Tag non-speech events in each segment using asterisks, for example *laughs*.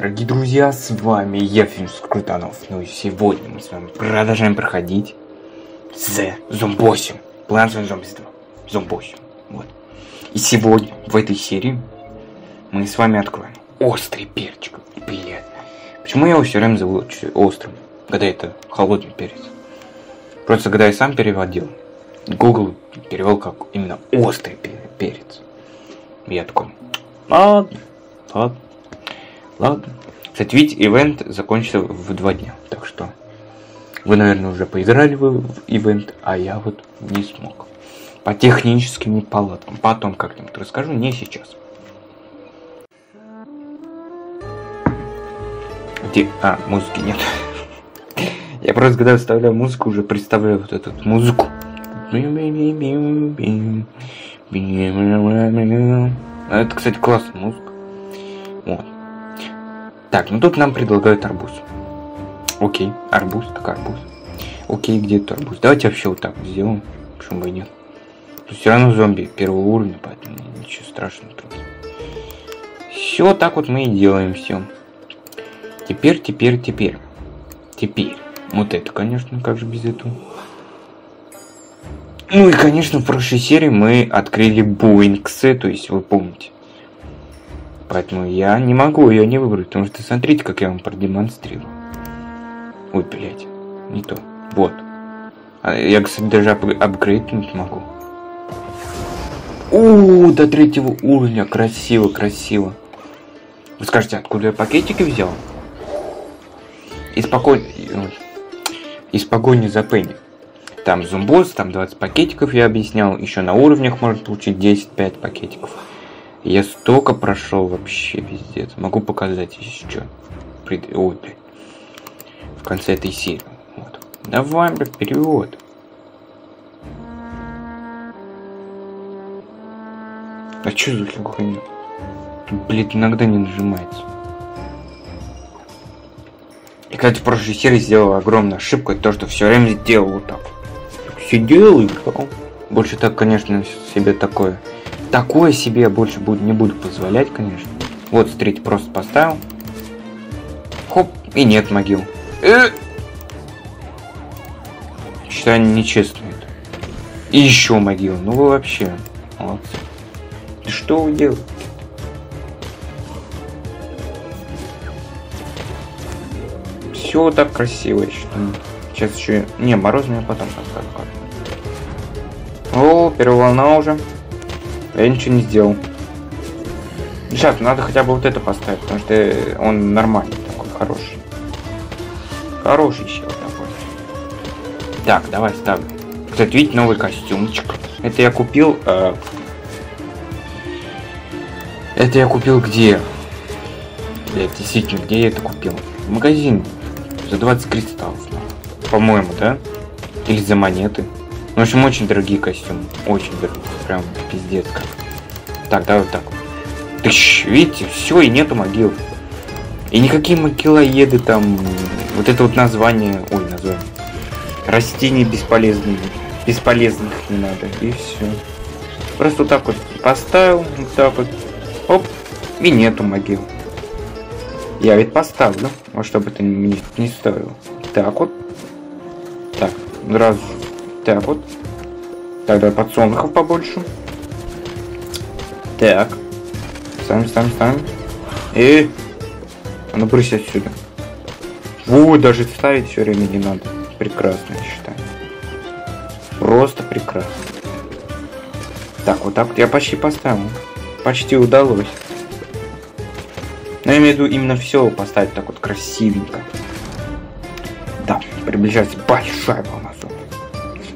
Дорогие друзья, с вами я, Финус Крутанов. Ну и сегодня мы с вами продолжаем проходить The Zombosim. Plants vs. Zombies 2. Zombosim. Вот. И сегодня, в этой серии, мы с вами откроем острый перчик. Блядь. Почему я его все время зову острым, когда это холодный перец? Просто когда я сам переводил, Google перевел как именно острый перец. Я такой, ладно, ладно. Ладно. Кстати, видите, ивент закончился в два дня. Так что вы, наверное, уже поиграли в, ивент, а я вот не смог. По техническим неполадкам. Потом как-нибудь расскажу, не сейчас. Где? А, музыки нет. *laughs* Я просто когда вставляю музыку, уже представляю вот эту музыку. Это, кстати, классная музыка. Так, ну тут нам предлагают арбуз. Окей, арбуз, так арбуз. Окей, где тут арбуз? Давайте вообще вот так сделаем, почему бы и нет. Тут все равно зомби первого уровня, поэтому ничего страшного. Все так вот мы и делаем все. Теперь, теперь, теперь. Теперь. Вот это, конечно, как же без этого. Ну и, конечно, в прошлой серии мы открыли Буинксы, то есть вы помните. Поэтому я не могу ее не выбрать, потому что смотрите, как я вам продемонстрирую. Ой, блядь, не то. Вот. А я, кстати, даже ап апгрейднуть могу. У, до третьего уровня. Красиво, красиво. Вы скажете, откуда я пакетики взял? Из погони... Из погони за Пенни. Там зумбос, там 20 пакетиков я объяснял. Еще на уровнях можно получить 10-5 пакетиков. Я столько прошел вообще пиздец. Могу показать еще. Пред... Ой, блин. В конце этой серии. Вот. Давай, блин, вперед. А что за хуйня? Блин, иногда не нажимается. И, кстати, в прошлой серии сделал огромную ошибку, то, что все время делал вот так. Сидел и Больше так, конечно, себе такое Такое себе больше буду, не буду позволять, конечно. Вот, смотрите, просто поставил. Хоп, и нет могил. Э! Считаю, нечестно это. И еще могил. Ну вы вообще. Молодцы. Что вы? Все так красиво, я считаю. Сейчас еще... Не, мороз меня потом расскажу. О, первая волна уже. Я ничего не сделал. Сейчас, надо хотя бы вот это поставить, потому что он нормальный такой, хороший. Хороший чел такой. Так, давай ставлю. Кстати, видите, новый костюмчик. Это я купил... Э... Это я купил где? Блять, действительно, где я это купил? В магазине. За 20 кристаллов. По-моему, да? Или за монеты. В общем, очень дорогие костюмы. Очень дорогие. Прям пиздец как. Так, давай вот так. Тыщ, видите, все, и нету могил. И никакие могилоеды там... Вот это вот название... Ой, название. Растения бесполезные. Бесполезных не надо. И все. Просто вот так вот поставил. Вот так вот. Оп. И нету могил. Я ведь поставлю. Вот чтобы это не, не стоило. Так вот. Так, сразу так вот. Тогда подсолнухов побольше. Так. Ставим, ставим, ставим. И... А ну брысь отсюда. Вот, даже ставить все время не надо. Прекрасно, я считаю. Просто прекрасно. Так, вот так вот я почти поставил. Почти удалось. Но я имею в виду именно все поставить так вот красивенько. Да, приближается большая волна.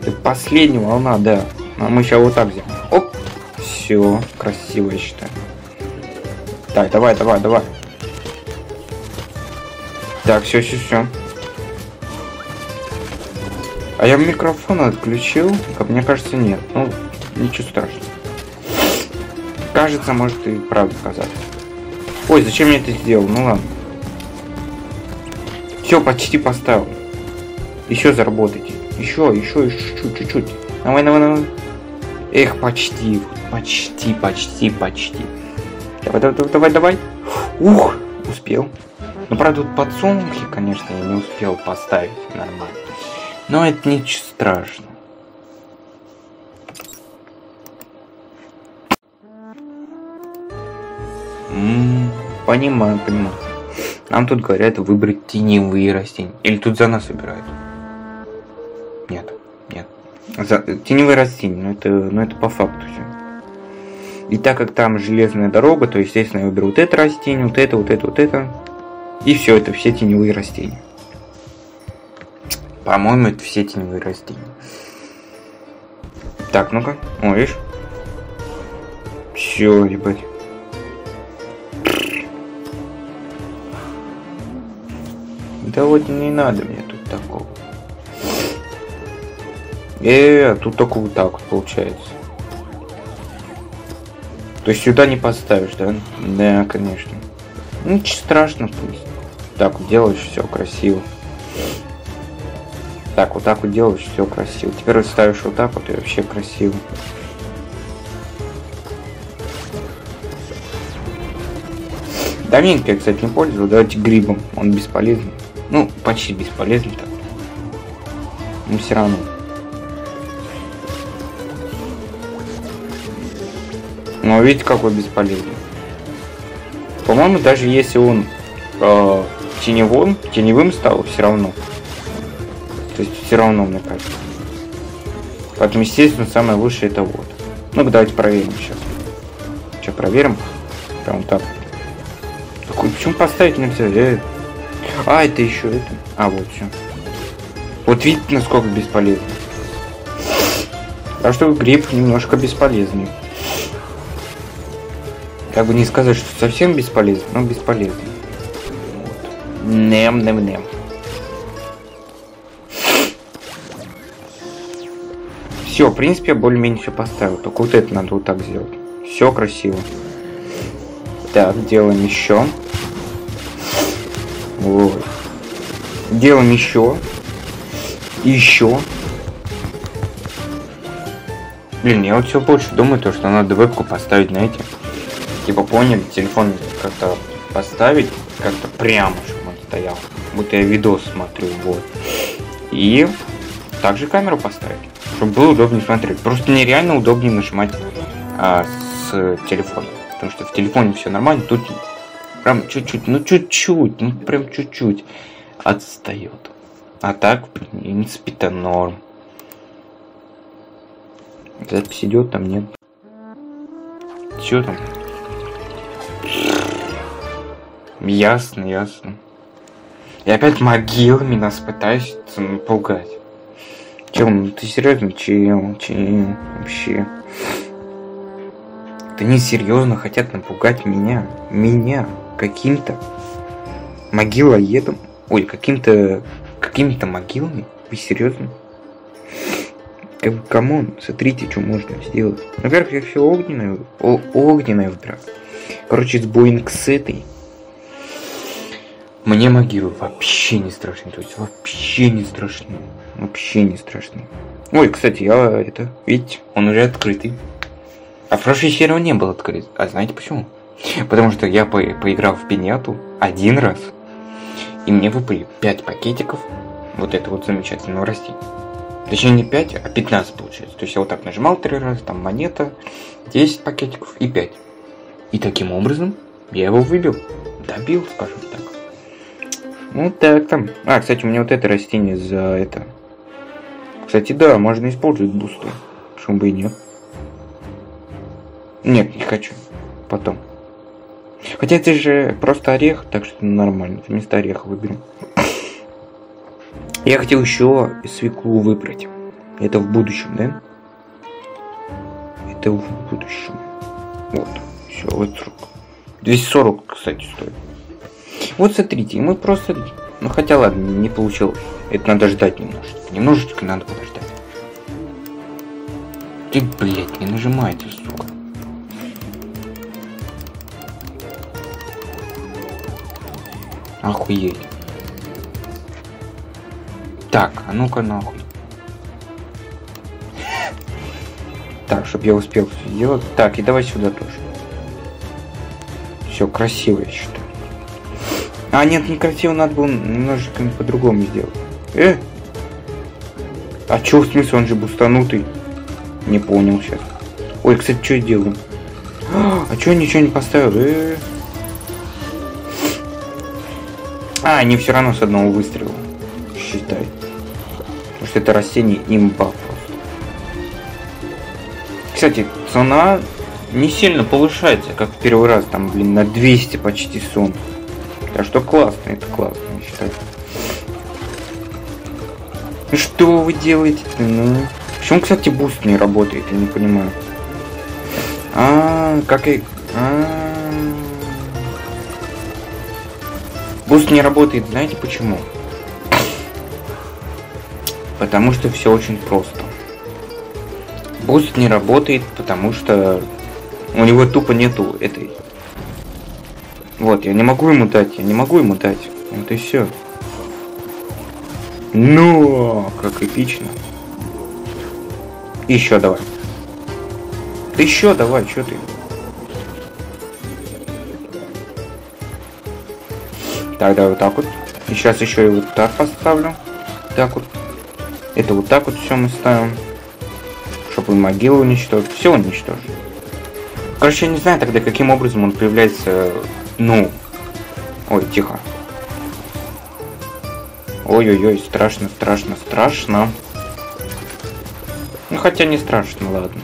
Это последняя волна, да. А мы сейчас вот так сделаем. Оп. Все, красиво, я считаю. Так, давай, давай, давай. Так, все, все, все. А я микрофон отключил? Как мне кажется, нет. Ну, ничего страшного. Кажется, может и правда казаться. Ой, зачем я это сделал? Ну ладно. Все, почти поставил. Еще заработайте. Еще, еще, еще чуть-чуть. Давай, давай, давай. Эх, почти, почти, почти, почти. Давай, давай, давай, давай. Ух, успел. Ну, правда, тут подсолнухи, конечно, я не успел поставить нормально. Но это ничего страшного. М -м, понимаю, понимаю. Нам тут говорят выбрать теневые растения. Или тут за нас выбирают? Нет, нет. За, теневые растения, ну это, ну это по факту все. И так как там железная дорога, то, естественно, я выберу вот это растение, вот это, вот это, вот это. И все, это все теневые растения. По-моему, это все теневые растения. Так, ну-ка. О, видишь? Все, ебать. Да вот не надо мне тут такого. Э, тут только вот так вот получается. То есть сюда не поставишь, да? Да, конечно. Ну, ничего страшного, пусть. Так вот делаешь, все красиво. Так, вот так вот делаешь, все красиво. Теперь вот ставишь вот так вот и вообще красиво. Давненько я, кстати, не пользовал. Давайте грибом. Он бесполезный. Ну, почти бесполезный так. Но все равно. Но видите, какой бесполезный. По-моему, даже если он э, теневым, теневым стал, все равно. То есть все равно, мне кажется. Поэтому, естественно, самое лучшее это вот. Ну-ка, давайте проверим сейчас. Сейчас проверим. Прям так. Такой, почему поставить нельзя? Э? А, это еще это. А, вот все. Вот видите, насколько бесполезно. Так что гриб немножко бесполезный. Как бы не сказать, что совсем бесполезный, но бесполезный. Вот. Нем-нем-нем. Все, в принципе, я более-менее все поставил. Только вот это надо вот так сделать. Все красиво. Так, делаем еще. Вот. Делаем еще. Еще. Блин, я вот все больше думаю, то, что надо вебку поставить, знаете, типа поняли, телефон как-то поставить, как-то прямо, чтобы он стоял. Будто я видос смотрю, вот. И также камеру поставить, чтобы было удобнее смотреть. Просто нереально удобнее нажимать а, с телефона. Потому что в телефоне все нормально, тут прям чуть-чуть, ну чуть-чуть, ну прям чуть-чуть отстает. А так, в принципе-то норм. Запись идет, там нет. Что там? Ясно, ясно. И опять могилами нас пытаются напугать. Чем? Ты серьезно? Чем? Чем? Вообще. Это не серьезно хотят напугать меня. Меня. Каким-то могилоедом. Ой, каким-то... Какими-то могилами? Вы серьезно? Come on, смотрите, что можно сделать. Во-первых, я все огненное, о, огненное выбрал. Короче, Боинг с этой мне могилы вообще не страшны, то есть вообще не страшны, вообще не страшны. Ой, кстати, я это, видите, он уже открытый. А в прошлой серии он не был открыт. А знаете почему? Потому что я по поиграл в пиняту один раз, и мне выпали 5 пакетиков вот этого вот замечательного растения. Точнее не 5, а 15 получается. То есть я вот так нажимал три раза, там монета, 10 пакетиков и 5. И таким образом я его выбил. Добил, скажем так. Ну так там. А, кстати, у меня вот это растение за это. Кстати, да, можно использовать бусты. Почему бы и нет? Нет, не хочу. Потом. Хотя это же просто орех, так что нормально. Вместо ореха выберем. Я хотел еще свеклу выбрать. Это в будущем, да? Это в будущем. Вот. Все, вот срок. 240, кстати, стоит. Вот смотрите, мы просто... Ну хотя ладно, не получилось. Это надо ждать немножечко. Немножечко надо подождать. Ты, блядь, не нажимайте, сука. Охуеть. Так, а ну-ка нахуй. Так, чтобы я успел все сделать. Так, и давай сюда тоже. Все красиво, я считаю. А, нет, некрасиво надо было немножечко по-другому сделать. Э! А чё, в смысле, он же бустанутый? Не понял сейчас. Ой, кстати, что я делаю? А чё ничего не поставил? -э. А, они все равно с одного выстрела. Считай. Потому что это растение имба просто. Кстати, цена не сильно повышается, как в первый раз. Там, блин, на 200 почти сон. Так что классно, это классно, я считаю. Что вы делаете-то, ну? Почему, кстати, буст не работает, я не понимаю. А, как и... А, буст не работает, знаете почему? Потому что все очень просто. Буст не работает, потому что у него тупо нету этой. Вот, я не могу ему дать, я не могу ему дать. Вот и все. Ну, как эпично. Еще давай. Ты еще давай, что ты? Тогда вот так вот. И сейчас еще и вот так поставлю. Так вот. Это вот так вот все мы ставим. Чтобы могилу уничтожить. Все уничтожить. Короче, я не знаю тогда, каким образом он появляется, ну... Ой, тихо. Ой-ой-ой, страшно, страшно, страшно. Ну, хотя не страшно, ладно.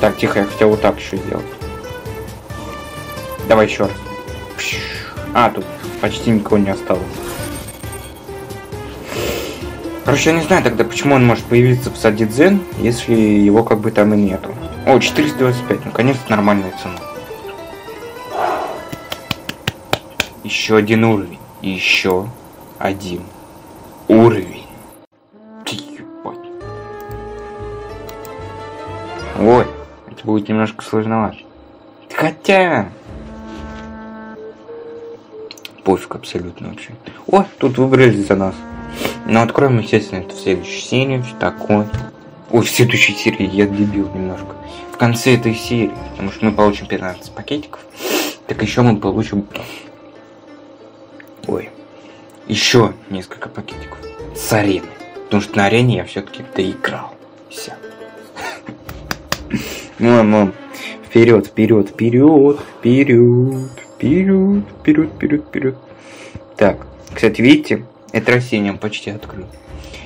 Так, тихо, я хотел вот так еще сделать. Давай еще раз. А, тут почти никого не осталось. Короче, я не знаю тогда, почему он может появиться в саде Дзен, если его как бы там и нету. О, 425, наконец-то нормальная цена. Еще один уровень. Еще один уровень. Ебать. Ой, это будет немножко сложновато. Хотя... Пофиг абсолютно вообще. О, тут выбрали за нас. Ну, откроем, естественно, это в следующей серии, что такое. Ой, в следующей серии я дебил немножко. В конце этой серии, потому что мы получим 15 пакетиков, так еще мы получим... Ой, еще несколько пакетиков с арены. Потому что на арене я все-таки доиграл. Все. Мам, *laughs* мам, вперед, вперед, вперед, вперед, вперед, вперед, вперед, вперед. Так, кстати, видите, это растение почти открыл.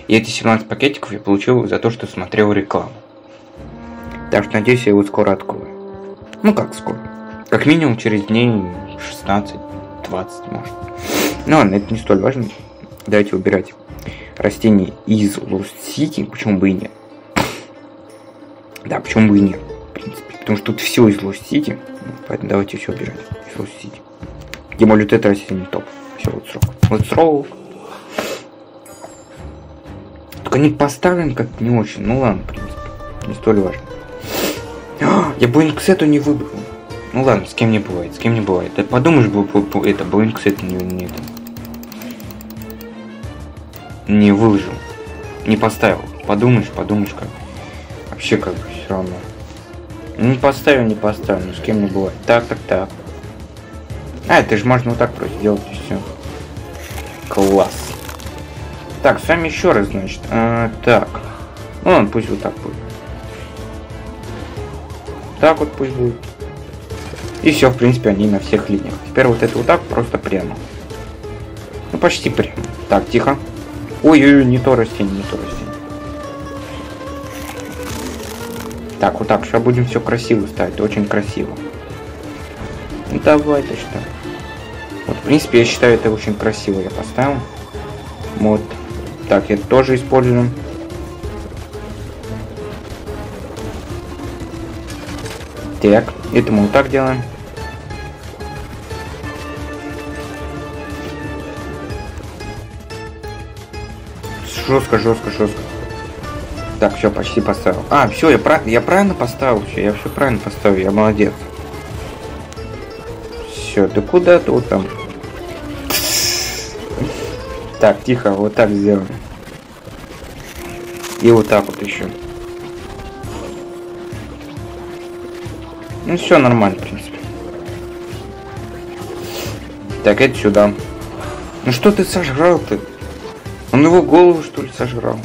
И эти 17 пакетиков я получил за то, что смотрел рекламу. Так что надеюсь, я его скоро открою. Ну как скоро? Как минимум через дней 16-20 может. Ну ладно, это не столь важно. Давайте выбирать растение из City. Почему бы и нет? Да, почему бы и нет, в принципе. Потому что тут все из Lost City. Поэтому давайте все убирать из City. Тем более, вот это растение топ. Все, вот срок. Вот срок. Только не поставлен как не очень. Ну ладно, в принципе. Не столь важно. Я Боинг Сету не выбрал. Ну ладно, с кем не бывает, с кем не бывает. Ты подумаешь, бы это Боинг Сет не, не, это, не выложил. Не поставил. Подумаешь, подумаешь как. Вообще как бы все равно. Не поставил, не поставил, ну с кем не бывает. Так, так, так. А, это же можно вот так просто сделать и все. Класс. Так, с вами еще раз, значит. А, так. Ну ладно, пусть вот так будет. Так вот пусть будет. И все, в принципе, они на всех линиях. Теперь вот это вот так просто прямо. Ну, почти прямо. Так, тихо. Ой-ой-ой, не то растение, не то растение. Так, вот так, сейчас будем все красиво ставить, очень красиво. Ну давай ты что. Вот, в принципе, я считаю, это очень красиво я поставил. Вот. Так, это тоже используем. Так, это мы вот так делаем. Жестко, жестко, жестко. Так, все, почти поставил. А, все, я, прав... я правильно поставил все. Я все правильно поставил, я молодец. Все, да куда тут там? Так, тихо, вот так сделаем. И вот так вот еще. Ну все нормально, в принципе. Так, это сюда. Ну что ты сожрал-то? Он его голову, что ли, сожрал?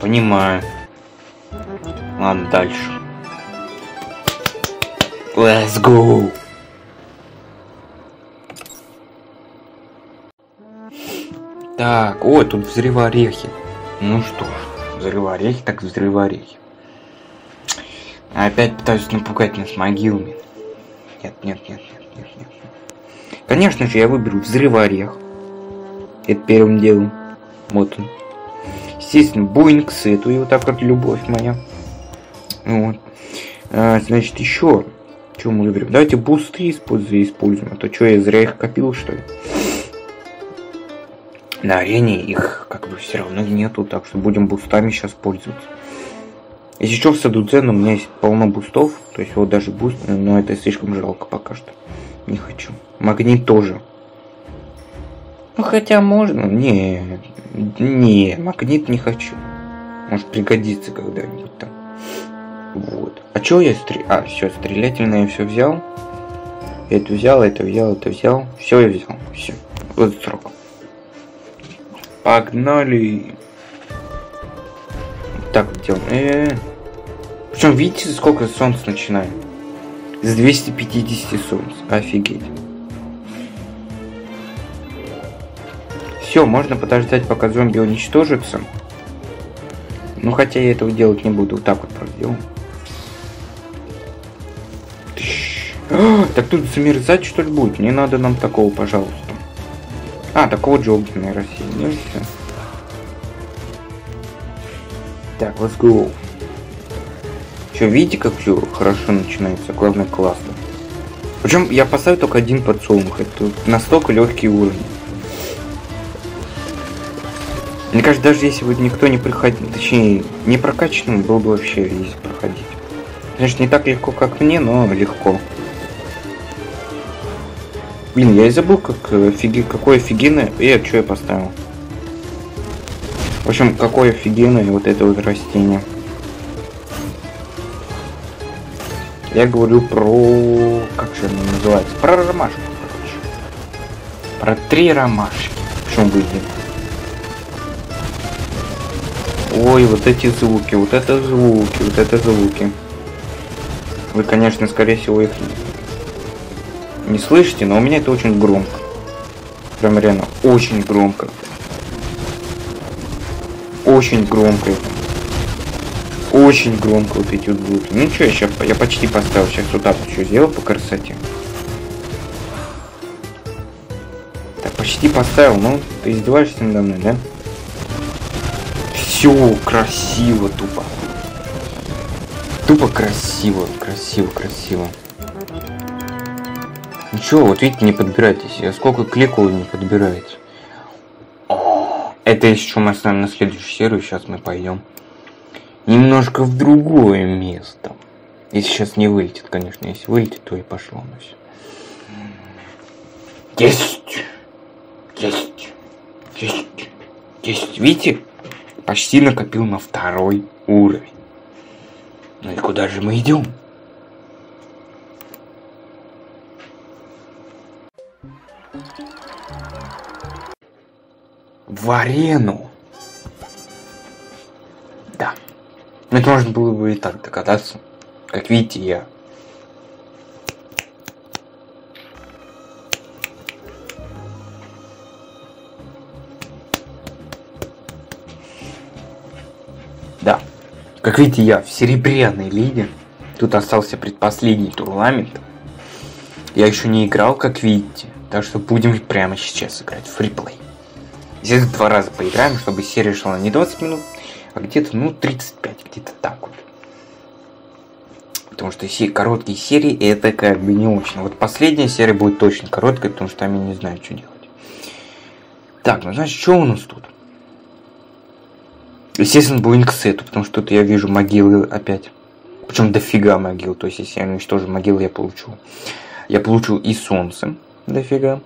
Понимаю. Ладно, дальше. Let's go! Так, ой, тут взрывоорехи. Ну что ж, взрывоорехи так взрывоорехи. Опять пытаюсь напугать нас могилами. Нет, нет, нет, нет, нет, нет. Конечно же, я выберу взрывоорех. Это первым делом. Вот он. Естественно, Боинг сету, и вот так вот любовь моя. Вот. А, значит, еще. Что мы выберем? Давайте бусты используем, используем. А то что, я зря их копил, что ли? На арене их как бы все равно нету, так что будем бустами сейчас пользоваться. Если что, в саду дзен у меня есть полно бустов, то есть вот даже буст, но это слишком жалко пока что. Не хочу. Магнит тоже. Ну хотя можно. Не, не, магнит не хочу. Может пригодится когда-нибудь там. Вот. А чё я стрел... А, все, стрелятельное я все взял. Это взял, это взял, это взял. Все я взял. Все. Вот срок. Погнали. Так делаем. Э -э -э. Причем видите, сколько солнца начинает? С 250 солнц. Офигеть. Все, можно подождать, пока зомби уничтожится. Ну, хотя я этого делать не буду. Вот так вот проделал. так тут замерзать что ли будет? Не надо нам такого, пожалуйста. А, такого джогинга России. И все. Так, let's go. Что, видите, как все хорошо начинается? Главное, классно. Причем я поставлю только один подсолнух. Это настолько легкий уровень. Мне кажется, даже если бы никто не приходил, точнее, не прокачанным, было бы вообще изи проходить. Конечно, не так легко, как мне, но легко. Блин, я и забыл, как э, фиги, какое офигенное... Э, что я поставил? В общем, какое офигенное вот это вот растение. Я говорю про... Как же оно называется? Про ромашку, короче. Про три ромашки. Почему бы и нет? Ой, вот эти звуки, вот это звуки, вот это звуки. Вы, конечно, скорее всего, их не слышите, но у меня это очень громко. Прям реально очень громко. Очень громко это. Очень громко вот эти вот звуки. Ну что, я сейчас я почти поставил. Сейчас вот так вот еще сделал по красоте. Так, почти поставил. Ну, ты издеваешься надо мной, да? Все красиво, тупо. Тупо красиво, красиво, красиво. Ничего, вот видите, не подбирайтесь. Я сколько кликал, не подбирается. Это еще мы оставим на следующую серию. Сейчас мы пойдем немножко в другое место. Если сейчас не вылетит, конечно. Если вылетит, то и пошло на все. Есть! Есть! Есть! Есть! Видите? Почти накопил на второй уровень. Ну и куда же мы идем? В арену. Да. Это можно было бы и так догадаться. Как видите, я Да. Как видите, я в серебряной лиге. Тут остался предпоследний турламент. Я еще не играл, как видите. Так что будем прямо сейчас играть в фриплей. Здесь два раза поиграем, чтобы серия шла не 20 минут, а где-то, ну, 35, где-то так вот. Потому что все короткие серии это как бы не очень. Вот последняя серия будет точно короткая, потому что там я не знаю, что делать. Так, ну значит, что у нас тут? Естественно, будет к сету, потому что тут я вижу могилы опять. Причем дофига могил. То есть, если я уничтожу могилы, я получу. Я получу и солнце дофига.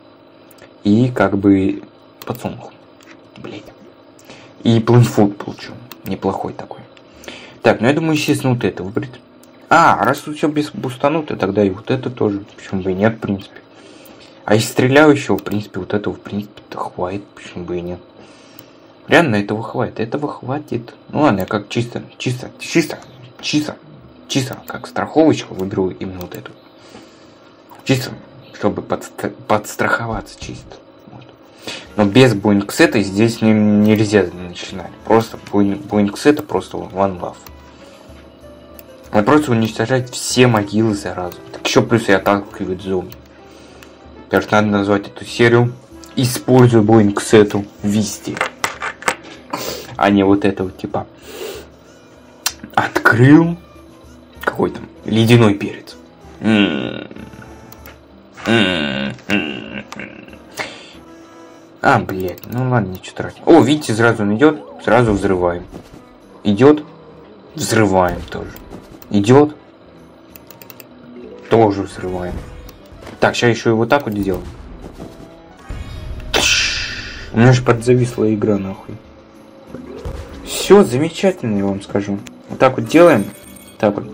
И как бы подсолнух. Блин. И планфуд получу. Неплохой такой. Так, ну я думаю, естественно, вот это выбрать. А, раз тут все без бустануто, тогда и вот это тоже. Почему бы и нет, в принципе. А из стреляющего, в принципе, вот этого, в принципе, хватит, почему бы и нет. Реально этого хватит, этого хватит. Ну ладно, я как чисто, чисто, чисто, чисто, чисто, как страховочку выберу именно вот эту. Чисто, чтобы подстра- подстраховаться чисто. Но без Боингсета здесь не, нельзя начинать. Просто Боингсета просто one love. Он просто уничтожает все могилы сразу. Так еще плюс и отталкивает зомби. Так что надо назвать эту серию «Используй Боингсету везде». А не вот это вот типа открыл какой там ледяной перец. А, блядь, ну ладно, ничего страшного. О, видите, сразу он идет, сразу взрываем. Идет, взрываем тоже. Идет, тоже взрываем. Так, сейчас еще и вот так вот сделаем. У меня же подзависла игра, нахуй. Все замечательно, я вам скажу. Вот так вот делаем. Так вот.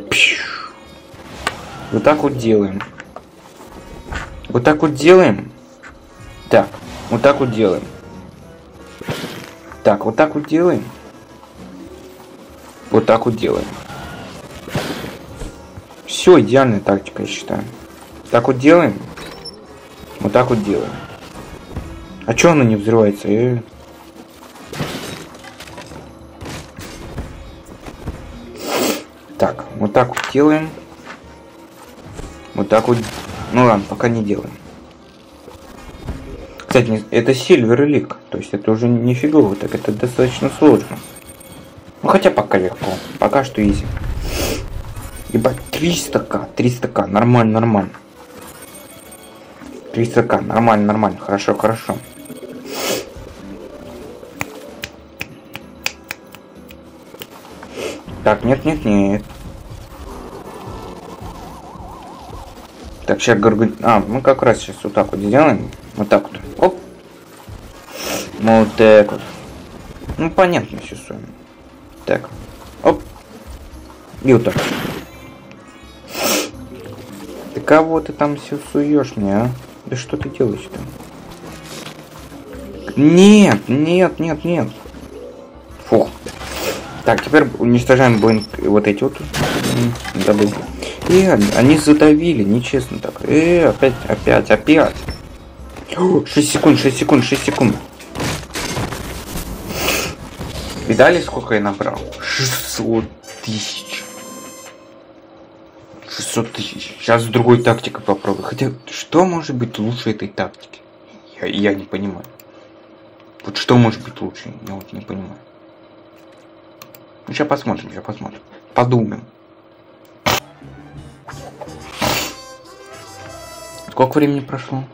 Вот так вот делаем. Вот так вот делаем. Так, вот так вот делаем. Так, вот так вот делаем. Вот так вот делаем. Все, идеальная тактика, я считаю. Так вот делаем. Вот так вот делаем. А чё она не взрывается? Э? Так, вот так вот делаем. Вот так вот. Ну ладно, пока не делаем. Кстати, это Silver League, то есть это уже не фигово, так это достаточно сложно. Ну хотя пока легко, пока что изи. Ебать, 300к, 300к, нормально, нормально. 300к, нормально, нормально, хорошо, хорошо. Так, нет, нет, нет. Так, сейчас горгуль... А, мы как раз сейчас вот так вот сделаем. Вот так вот. Оп. Вот так вот. Ну, понятно все с вами. Так. Оп. И вот так. Ты кого ты там все суешь мне, а? Да что ты делаешь-то? Нет, нет, нет, нет. Фух. Так, теперь уничтожаем Боинг вот эти вот. Забыл. И они задавили, нечестно так. Э, опять, опять, опять. 6 секунд, 6 секунд, 6 секунд. Видали, сколько я набрал? 600 тысяч. 600 тысяч. Сейчас с другой тактикой попробую. Хотя, что может быть лучше этой тактики? Я, я не понимаю. Вот что может быть лучше? Я вот не понимаю. Ну, сейчас посмотрим, сейчас посмотрим. Подумаем. Сколько времени прошло?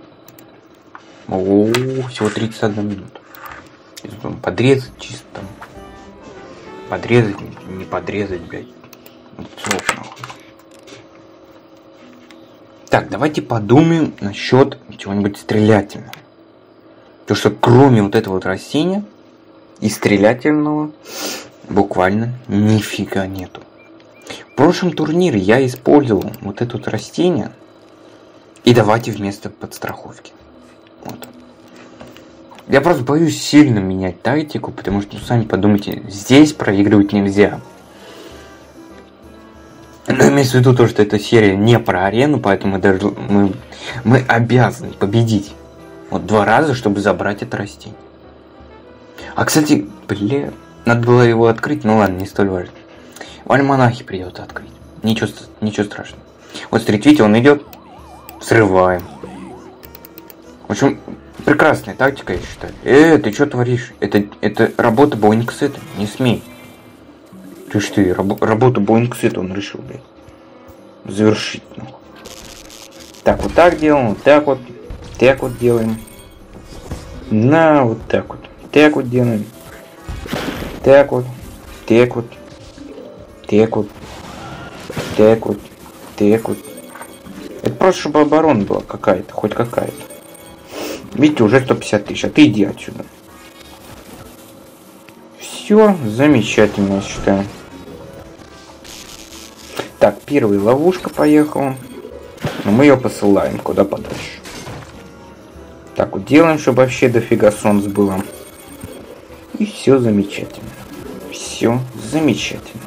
О, всего 31 минута. Подрезать чисто там. Подрезать, не подрезать, блядь. Срок, нахуй. Так, давайте подумаем насчет чего-нибудь стрелятельного. То, что кроме вот этого вот растения и стрелятельного буквально нифига нету. В прошлом турнире я использовал вот это вот растение и давайте вместо подстраховки. Вот. Я просто боюсь сильно менять тактику, потому что, ну, сами подумайте, здесь проигрывать нельзя. Но имеется в виду то, что эта серия не про арену, поэтому даже мы, мы обязаны победить. Вот два раза, чтобы забрать это растение. А, кстати, бля, надо было его открыть, ну ладно, не столь важно. В альманахе придется открыть. Ничего, ничего страшного. Вот смотрите, видите, он идет, срываем. Общем, прекрасная тактика, я считаю. Э, ты что творишь? Это, это работа Боингсета, не смей. Ты что, раб, работу Боингсета он решил, блядь. Завершить, ну. Так, вот так делаем, вот так вот. Так вот делаем. На, вот так вот. Так вот делаем. Так вот. Так вот. Так вот. Так вот. Так вот. Это просто, чтобы оборона была какая-то, хоть какая-то. Видите, уже 150 тысяч, а ты иди отсюда. Все, замечательно, я считаю. Так, первая ловушка поехала. Но мы ее посылаем куда подальше. Так вот делаем, чтобы вообще дофига солнц было. И все замечательно. Все замечательно.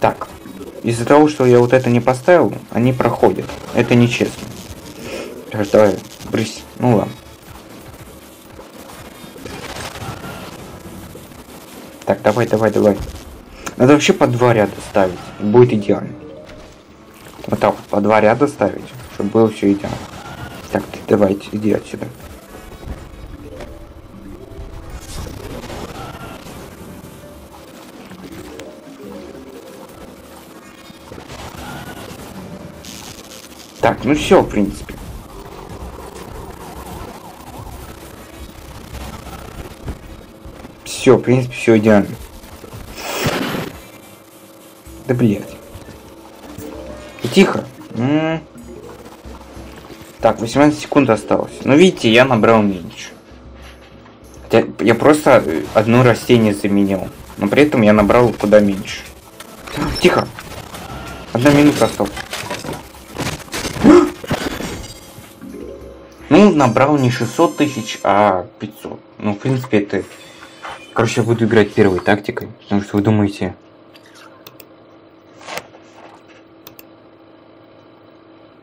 Так. Из-за того, что я вот это не поставил, они проходят. Это нечестно. Так, давай, брысь. Ну ладно. Так, давай, давай, давай. Надо вообще по два ряда ставить. Будет идеально. Вот так вот, по два ряда ставить, чтобы было все идеально. Так, давайте, иди отсюда. Так, ну все, в принципе. Все, в принципе, все идеально. Да блять. И тихо. М -м -м. Так, 18 секунд осталось. Но видите, я набрал меньше. Хотя я просто одно растение заменил. Но при этом я набрал куда меньше. Тихо. Одна минута осталась. Ну, набрал не 600 тысяч, а 500. Ну, в принципе, это... Короче, я буду играть первой тактикой. Потому что вы думаете,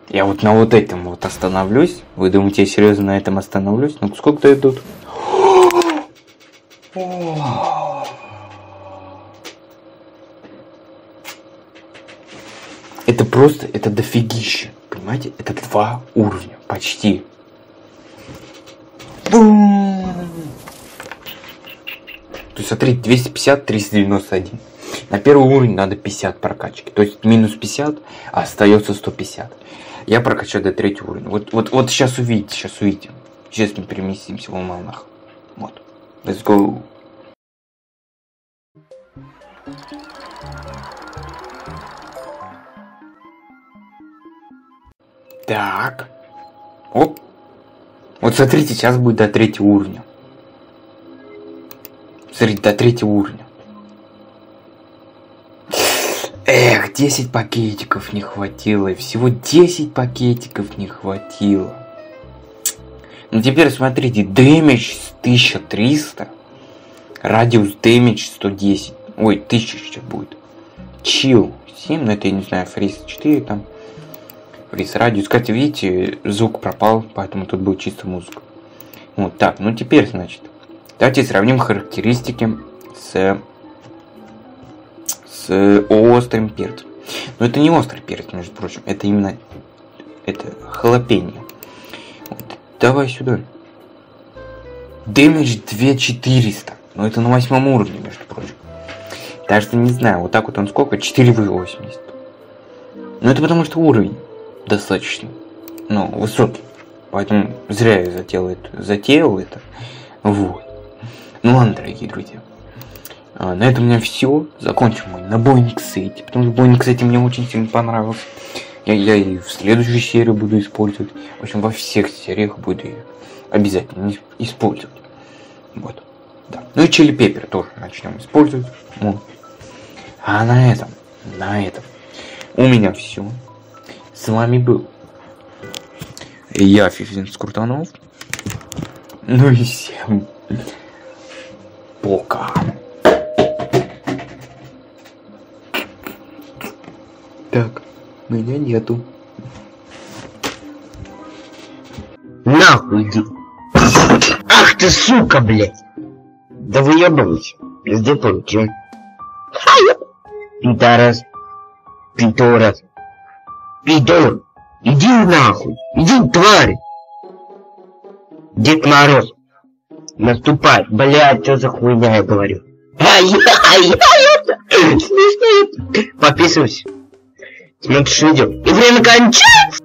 Я вот на вот этом вот остановлюсь. Вы думаете, я серьезно на этом остановлюсь? Ну сколько идут? *gasps* Это просто, это дофигище. Понимаете? Это два уровня. Почти. Бум! Есть, смотрите, 250, 391. На первый уровень надо 50 прокачки. То есть минус 50, а остается 150. Я прокачаю до третьего уровня. Вот, вот, вот сейчас увидите, сейчас увидите. Сейчас мы переместимся в Алманах. Вот. Let's go. Так. Оп. Вот смотрите, сейчас будет до третьего уровня. До третьего уровня. Эх, 10 пакетиков не хватило. Всего 10 пакетиков не хватило. Ну теперь смотрите, дэмидж 1300. Радиус дэмидж 110. Ой, 1000 сейчас будет. Чил 7, ну это я не знаю, фриз 4 там. Фриз радиус. Кстати, видите, звук пропал, поэтому тут будет чисто музыка. Вот так, ну теперь, значит, давайте сравним характеристики с с острым перцем. Но это не острый перец, между прочим, это именно это халапеньо. Вот, давай сюда. Дэмидж 2400. Но это на восьмом уровне, между прочим. Даже не знаю, вот так вот он сколько? 480. Но это потому что уровень достаточно, ну, высокий. Поэтому зря я затеял это. Затеял это. Вот. Ну ладно, дорогие друзья. А, на этом у меня все. Закончим мы на Боинг Сети. Потому что Боинг Сети мне очень сильно понравился. Я, я и в следующей серии буду использовать. В общем, во всех сериях буду обязательно использовать. Вот. Да. Ну и чили пеппер тоже начнем использовать. Вот. А на этом, на этом у меня все. С вами был я, Фифин Скрутанов. Ну и всем пока. Так, меня нету. Нахуй иди. Ах ты сука, блядь. Да выебывайся. Пизде получил. Пидорас. Пидорас. Пидор. Иди нахуй. Иди, тварь. Дед Мороз. Наступай. Блядь, что за хуйня я говорю. Ай-яй-яй. Смешно. Подписывайся. Смотришь видео. И время кончается.